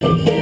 Thank